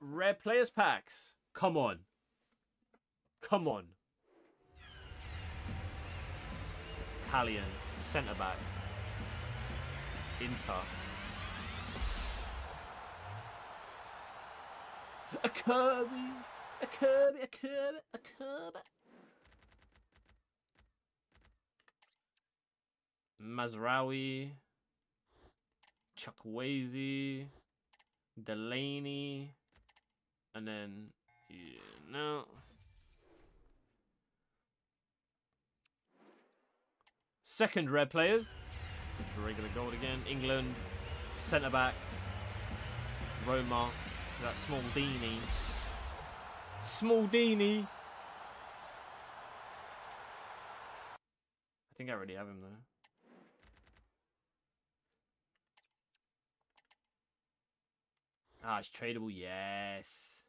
Rare players packs. Come on. Come on. Italian centre back. Inter. Acerbi. A Kirby. Acerbi. A Kirby. Mazraoui. Chukwueze. Delaney. And then, yeah, no. Second red player. Just regular gold again. England. Centre back. Roma. That small Dini. Smalling. I think I already have him though. Ah, it's tradable. Yes.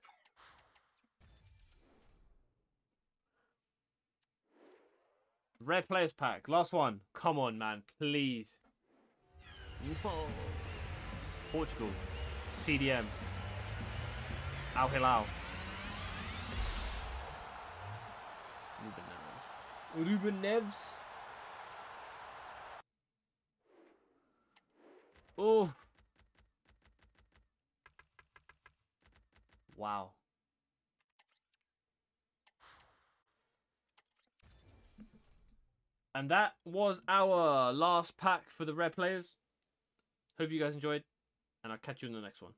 Red players pack. Last one. Come on, man. Please. No. Portugal. CDM. Al Hilal. Ruben Neves. Ruben Neves. Oh. Wow. And that was our last pack for the red players. Hope you guys enjoyed, and I'll catch you in the next one.